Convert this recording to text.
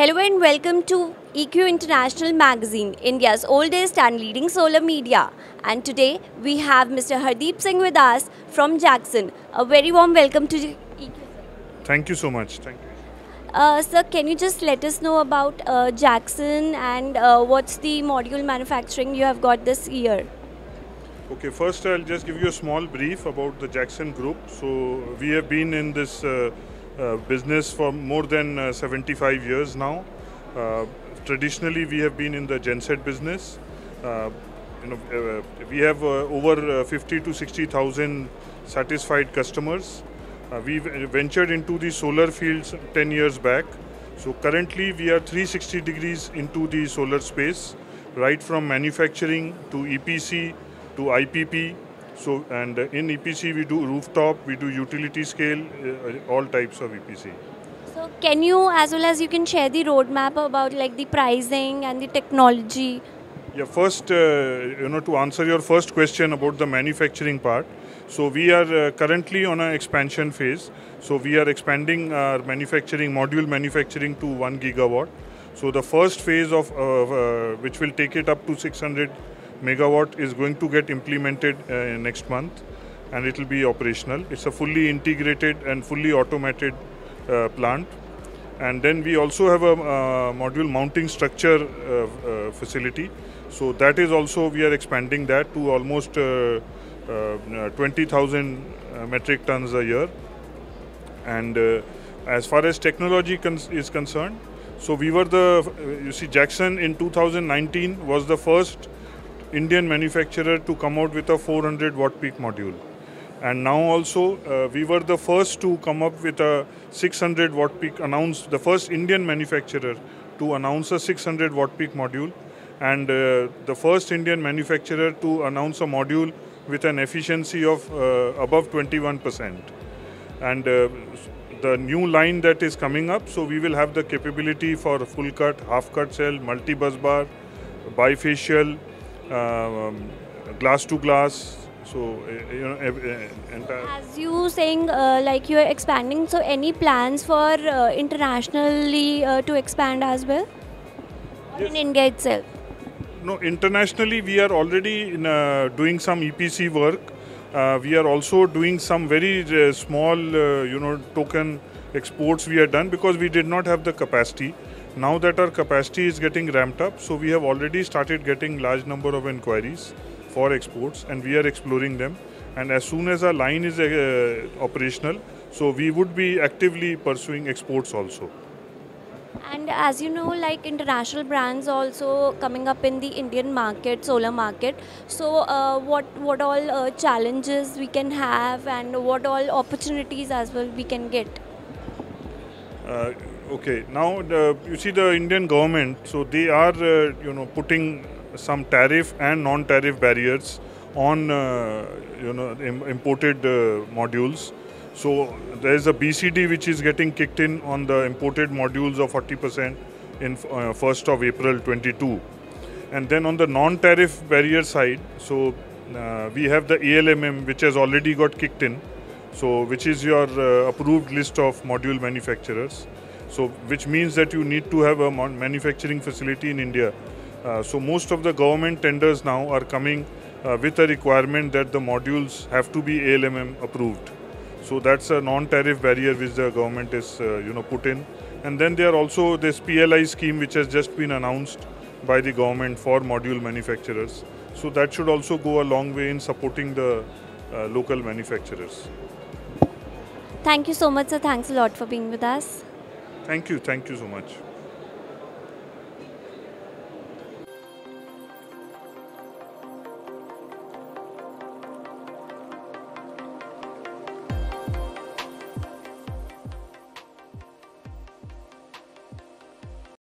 Hello and welcome to EQ International Magazine, India's oldest and leading solar media. And today we have Mr. Hardip Singh with us from Jakson. A very warm welcome to EQ. Thank you so much. Thank you. Uh, sir, can you just let us know about uh, Jakson and uh, what's the module manufacturing you have got this year? Okay, first I'll just give you a small brief about the Jakson Group. So we have been in this uh, business for more than uh, 75 years now. Uh, traditionally, we have been in the genset business. Uh, you know, uh, we have over 50 to 60,000 satisfied customers. we ventured into the solar fields 10 years back. So currently, we are 360 degrees into the solar space, right from manufacturing to EPC to IPP so, and in EPC we do rooftop, we do utility scale, uh, all types of EPC. So, can you, as well as you can share the roadmap about like the pricing and the technology? Yeah, first, uh, you know, to answer your first question about the manufacturing part. So, we are uh, currently on an expansion phase. So, we are expanding our manufacturing, module manufacturing to 1 gigawatt. So, the first phase of, uh, which will take it up to 600 megawatt is going to get implemented uh, next month and it will be operational. It's a fully integrated and fully automated uh, plant. And then we also have a uh, module mounting structure uh, uh, facility. So that is also, we are expanding that to almost uh, 20,000 metric tons a year. And as far as technology is concerned, so we were the, you see, Jakson in 2019 was the first Indian manufacturer to come out with a 400 watt peak module. And now also uh, we were the first to come up with a 600 watt peak announced, the first Indian manufacturer to announce a 600 watt peak module and uh, the first Indian manufacturer to announce a module with an efficiency of uh, above 21%. And uh, the new line that is coming up, so we will have the capability for full cut, half cut cell, multi bus bar, bifacial, um, glass to glass. So eh, you know, entire. As you saying, uh, like you are expanding. So any plans for uh, internationally uh, to expand as well, or yes. in India itself? No, internationally we are already in, uh, doing some EPC work. Uh, we are also doing some very uh, small, you know, token exports we have done because we did not have the capacity. Now that our capacity is getting ramped up, so we have already started getting large number of inquiries for exports and we are exploring them. And as soon as our line is uh, operational, so we would be actively pursuing exports also. And as you know, like international brands also coming up in the Indian market, solar market. So, uh, what what all uh, challenges we can have, and what all opportunities as well we can get? Uh, Okay, now the, you see the Indian government, so they are uh, you know putting some tariff and non-tariff barriers on uh, you know imported uh, modules. So there is a BCD which is getting kicked in on the imported modules of 40% in 1st uh, of April 22. And then on the non-tariff barrier side, so uh, we have the ALMM which has already got kicked in. So which is your uh, approved list of module manufacturers. So, which means that you need to have a manufacturing facility in India. Uh, so, most of the government tenders now are coming uh, with a requirement that the modules have to be ALMM approved. So, that's a non-tariff barrier which the government is, uh, you know, put in. And then there are also this PLI scheme which has just been announced by the government for module manufacturers. So, that should also go a long way in supporting the uh, local manufacturers. Thank you so much, sir. Thanks a lot for being with us. Thank you. Thank you so much.